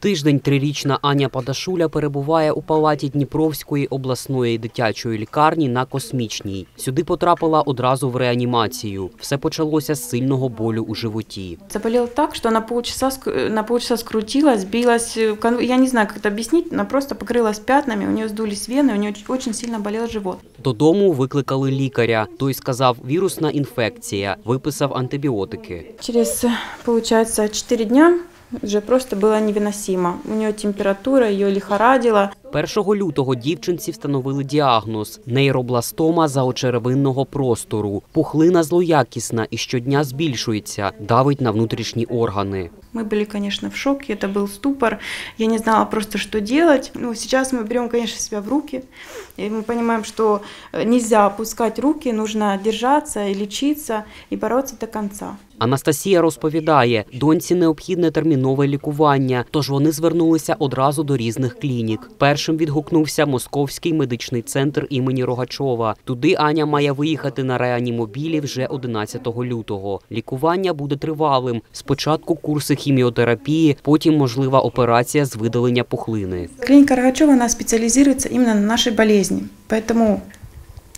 Тиждень трирічна Аня Падашуля перебуває у палаті Дніпровської обласної дитячої лікарні на космічній. Сюди потрапила одразу в реанімацію. Все почалося з сильного болю у животі. Заболел так, что на полчаса, ск- на полчаса скрутилась, билась. э, кон- Я не знаю, как это объяснить, она просто покрылась пятнами, у нее сдулись вены, у нее оч- очень сильно болел живот. Додому викликали лікаря. Той сказав вірусна інфекція, виписав антибіотики. Через, э, получается, 4 дня уже просто было невыносимо. У нее температура, ее лихорадило. 1 лютого дівчинці встановили діагноз нейробластома заочеревинного простору. Пухлина злоякісна і щодня збільшується, давить на внутрішні органи. Мы были, конечно, в шоке, это был ступор. Я не знала просто, что делать. Ну, сейчас мы берем, конечно, себя в руки. И мы понимаем, что э, нельзя опускать руки, нужно держаться и лечиться, и бороться до конца. Анастасія розповідає, доньці необхідне термінове лікування, тож вони звернулися одразу до різних клінік. Першим відгукнувся Московський медичний центр імені Рогачова. Туди Аня має виїхати на реанімобілі вже 11 лютого. Лікування буде тривалим. Спочатку курси хіміотерапії, потім можлива операція з видалення пухлини. Клиника Рогачева, она специализируется именно на нашей болезни. Поэтому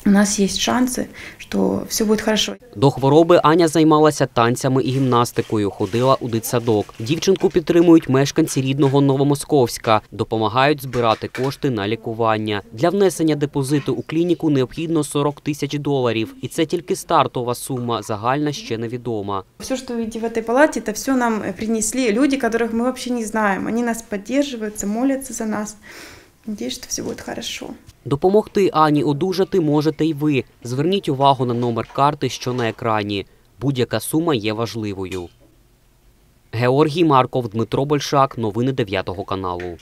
у нас есть шансы, что все будет хорошо. До хвороби Аня займалася танцями і гімнастикою, ходила у дитсадок. Дівчинку підтримують мешканці рідного Новомосковська, допомагають збирати кошти на лікування. Для внесення депозиту у клініку необхідно 40 тисяч доларів, і це тільки стартова сума, загальна ще невідома. Все, что вы видите в этой палате, это все нам э, принесли люди, которых мы вообще не знаем. Они нас поддерживают, молятся за нас. Надеюсь, что все будет хорошо. Допомогти Ані одужати можете й ви. Зверніть увагу на номер карти, що на екрані. Будь-яка сума є важливою. Георгій Марков, Дмитро Большак. Новини 9 каналу.